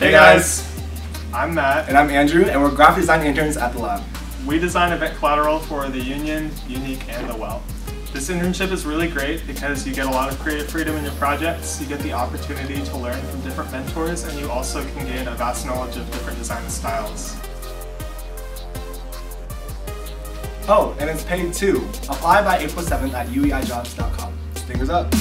Hey guys, I'm Matt. And I'm Andrew, and we're graphic design interns at the lab. We design event collateral for the Union, Unique, and the Well. This internship is really great because you get a lot of creative freedom in your projects, you get the opportunity to learn from different mentors, and you also can gain a vast knowledge of different design styles. Oh, and it's paid too. Apply by April 7th at ueijobs.com. Fingers up.